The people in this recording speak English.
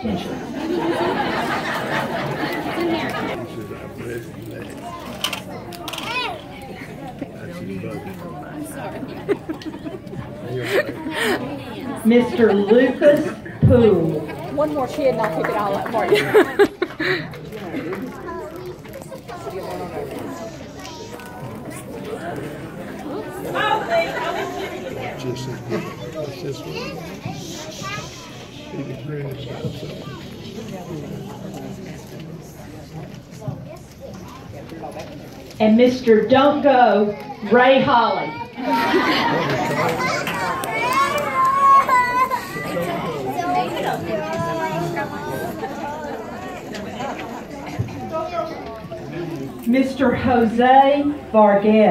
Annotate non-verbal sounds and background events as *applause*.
Gentry. Mr. Lucas Poole. One more kid and I'll pick it all up for you. *laughs* Oh, just, it's just, he was really so. And Mr. Don't Go Ray Holley. Mr. Jose Vargas.